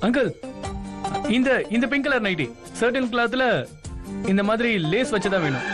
Uncle இந்த இந்த pink colour nighty certain கிளாத்ல இந்த மாதிரி லேஸ் வச்சதா வேணும்.